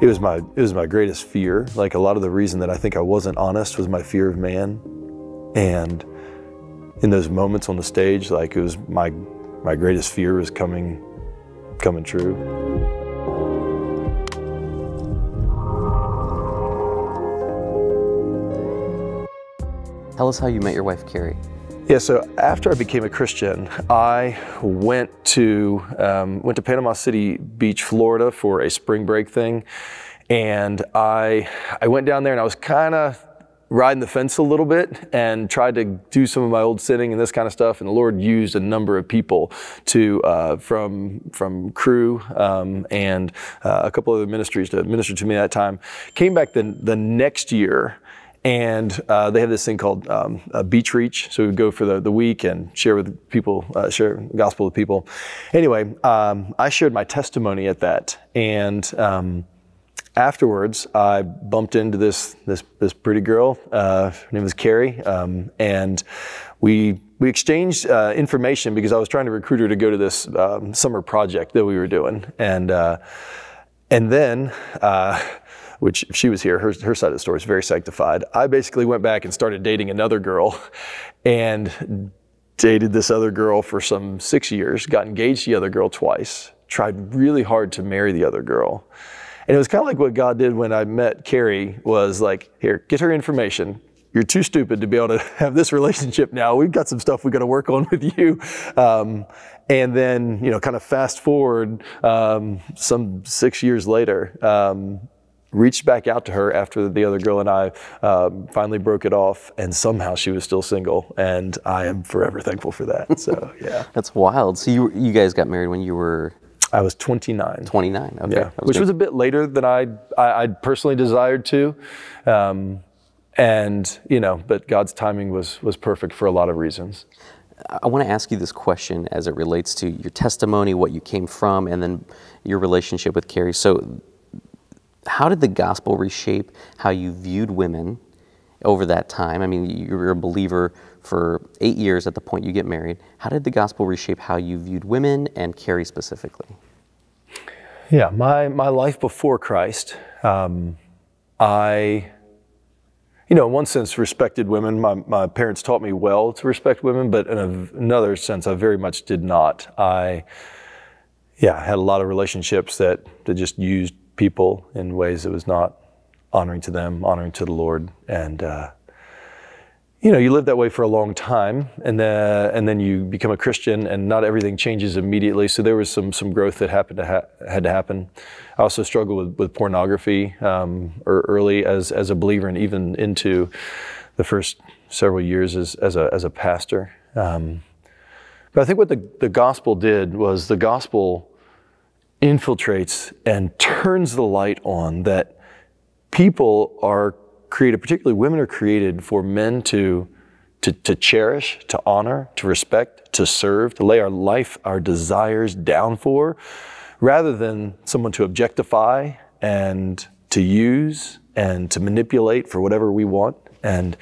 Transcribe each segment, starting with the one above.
it was my it was my greatest fear. Like a lot of the reason that I think I wasn't honest was my fear of man, and in those moments on the stage, like it was my my greatest fear was coming coming true. Tell us how you met your wife, Carrie. Yeah, so after I became a Christian, I went to um, went to Panama City Beach, Florida, for a spring break thing, and I I went down there and I was kind of riding the fence a little bit and tried to do some of my old sinning and this kind of stuff. And the Lord used a number of people to uh, from from Cru um, and uh, a couple other ministries to minister to me at that time. Came back the the next year and uh, they have this thing called um, Beach Reach. So we would go for the, the week and share with people, uh, share gospel with people. Anyway, um, I shared my testimony at that, and um, afterwards, I bumped into this this this pretty girl. Uh, her name was Carrie, um, and we we exchanged uh, information because I was trying to recruit her to go to this um, summer project that we were doing, and uh, and then uh, which if she was here, her, her side of the story is very sanctified. I basically went back and started dating another girl and dated this other girl for some six years, got engaged to the other girl twice, tried really hard to marry the other girl. And it was kind of like what God did when I met Carrie was like, here, get her information. You're too stupid to be able to have this relationship now. We've got some stuff we got to work on with you. Um, and then, you know, kind of fast forward um, some six years later, um, reached back out to her after the other girl and I um, finally broke it off, and somehow she was still single, and I am forever thankful for that. So yeah, that's wild. So you you guys got married when you were. I was 29. 29, okay. Yeah, which good. was a bit later than I, I, I personally desired to. Um, and, you know, but God's timing was, was perfect for a lot of reasons. I want to ask you this question as it relates to your testimony, what you came from, and then your relationship with Carrie. So how did the gospel reshape how you viewed women over that time? I mean, you were a believer for eight years at the point you get married. How did the gospel reshape how you viewed women and Carrie specifically? Yeah, my, my life before Christ, um, I, you know, in one sense, respected women. My, my parents taught me well to respect women, but in a, another sense, I very much did not. I, yeah, had a lot of relationships that, that just used people in ways that was not honoring to them, honoring to the Lord, and uh, you know, you live that way for a long time, and then and then you become a Christian, and not everything changes immediately. So there was some some growth that happened to ha- had to happen. I also struggled with, with pornography um, early as as a believer, and even into the first several years as as a as a pastor. Um, but I think what the, the gospel did was the gospel infiltrates and turns the light on that people are created, particularly women are created for men to, to, to cherish, to honor, to respect, to serve, to lay our life, our desires down for, rather than someone to objectify and to use and to manipulate for whatever we want. And,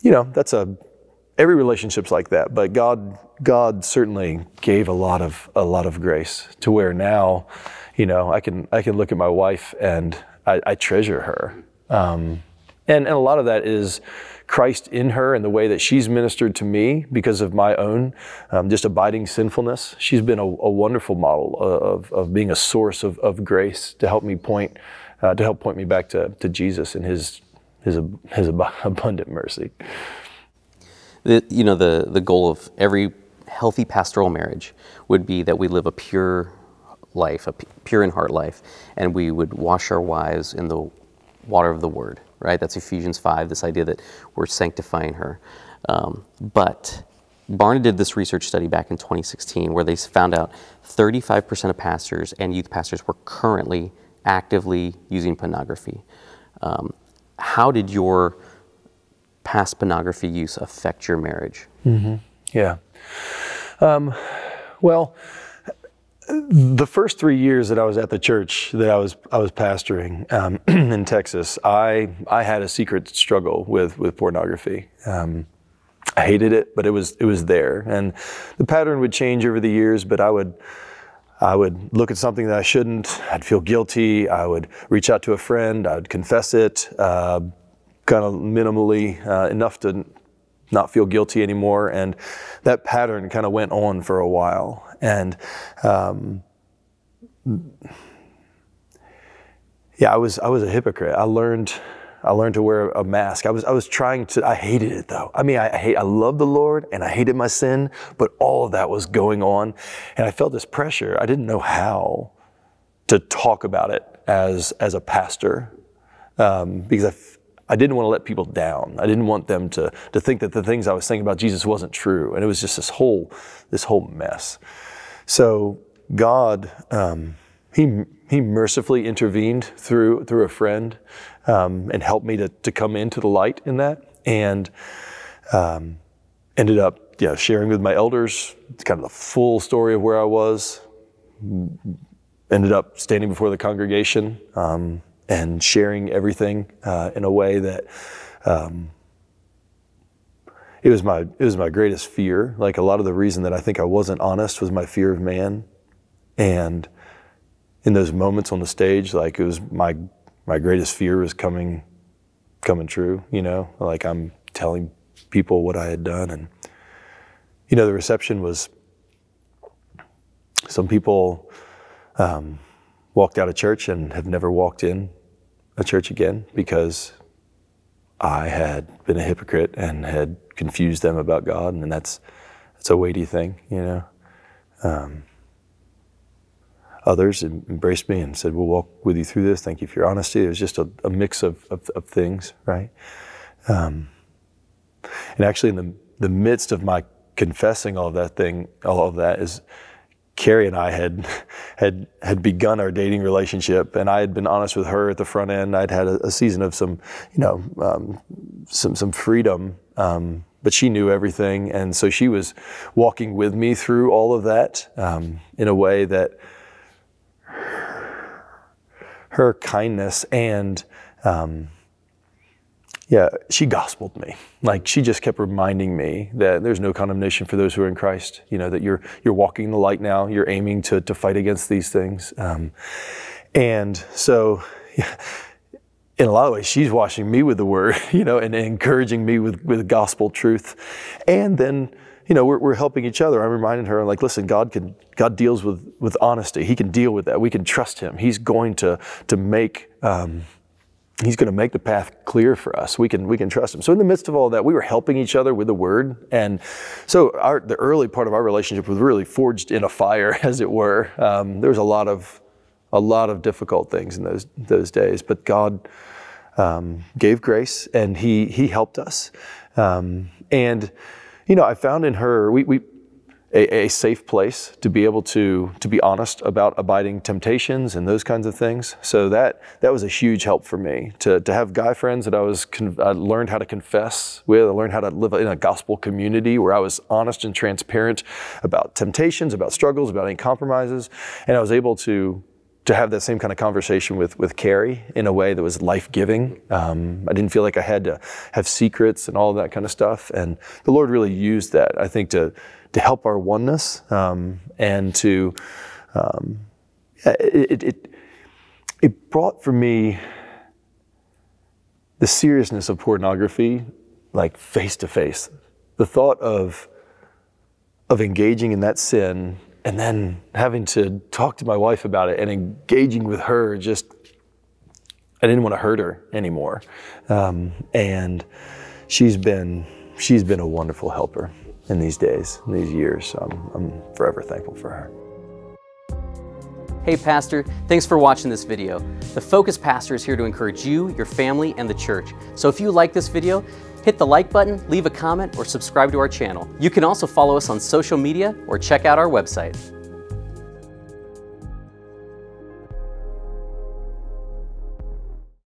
you know, that's a, every relationship's like that, but God God certainly gave a lot of a lot of grace to where now, you know, I can I can look at my wife and I, I treasure her, um, and and a lot of that is Christ in her and the way that she's ministered to me because of my own um, just abiding sinfulness. She's been a, a, wonderful model of, of being a source of, of grace to help me point uh, to help point me back to, to Jesus and His His His abundant mercy. The, you know the the goal of every healthy pastoral marriage would be that we live a pure life, a pure in heart life, and we would wash our wives in the water of the word, right? That's Ephesians 5, this idea that we're sanctifying her. Um, but Barna did this research study back in 2016 where they found out 35% of pastors and youth pastors were currently actively using pornography. Um, how did your past pornography use affect your marriage? Mm-hmm. Yeah. Um, well, the first three years that I was at the church that I was I was pastoring um, in Texas, I I had a secret struggle with with pornography. Um, I hated it, but it was it was there, and the pattern would change over the years. But I would I would look at something that I shouldn't. I'd feel guilty. I would reach out to a friend. I'd confess it, uh, kind of minimally uh, enough to not feel guilty anymore. And that pattern kind of went on for a while. And um, yeah, I was I was a hypocrite. I learned I learned to wear a mask. I was I was trying to. I hated it though. I mean, I, I hate. I love the Lord and I hated my sin, but all of that was going on, and I felt this pressure. I didn't know how to talk about it as as a pastor um, because I. I didn't want to let people down. I didn't want them to, to think that the things I was saying about Jesus wasn't true. And it was just this whole, this whole mess. So God, um, he, he mercifully intervened through, through a friend um, and helped me to, to come into the light in that. And um, ended up yeah, sharing with my elders kind of the full story of where I was. Ended up standing before the congregation um, and sharing everything uh, in a way that um, it was my it was my greatest fear. Like a lot of the reason that I think I wasn't honest was my fear of man, and in those moments on the stage, like it was my my greatest fear was coming coming true, you know, like I'm telling people what I had done. And you know the reception was some people um, walked out of church and have never walked in a church again because I had been a hypocrite and had confused them about God, and that's that's a weighty thing, you know. Um, others embraced me and said, We'll walk with you through this. Thank you for your honesty. It was just a, a mix of, of, of, things, right? Um, and actually, in the, the midst of my confessing all of that thing, all of that is Carrie and I had had had begun our dating relationship, and I had been honest with her at the front end. I'd had a, a season of some, you know, um, some some freedom, um, but she knew everything, and so she was walking with me through all of that um, in a way that her kindness and um, yeah, she gospeled me. Like she just kept reminding me that there's no condemnation for those who are in Christ. You know that you're you're walking the light now. You're aiming to to fight against these things. Um, and so, yeah, in a lot of ways, she's washing me with the word. You know, and, and encouraging me with with gospel truth. And then you know, we're, we're helping each other. I'm reminding her, like, listen, God can, God deals with, with honesty. He can deal with that. We can trust Him. He's going to, to make, um, He's going to make the path clear for us. We can, we can trust Him. So in the midst of all that, we were helping each other with the Word. And so our, the early part of our relationship was really forged in a fire, as it were. Um, there was a lot of, a lot of difficult things in those, those days, but God um, gave grace and He, He helped us. Um, and, you know, I found in her we, we a, a, safe place to be able to to be honest about abiding temptations and those kinds of things. So that that was a huge help for me to to have guy friends that I was I learned how to confess with. I learned how to live in a gospel community where I was honest and transparent about temptations, about struggles, about any compromises, and I was able to to have that same kind of conversation with with Carrie in a way that was life giving. Um, I didn't feel like I had to have secrets and all that kind of stuff. And the Lord really used that, I think, to to help our oneness um, and to um, it, it it brought for me the seriousness of pornography, like face to face. The thought of of engaging in that sin and then having to talk to my wife about it and engaging with her just i didn't want to hurt her anymore um, and she's been she's been a wonderful helper in these days in these years so I'm, I'm forever thankful for her Hey Pastor, thanks for watching this video. The Focused Pastor is here to encourage you, your family, and the church. So if you like this video, hit the like button, leave a comment, or subscribe to our channel. You can also follow us on social media or check out our website.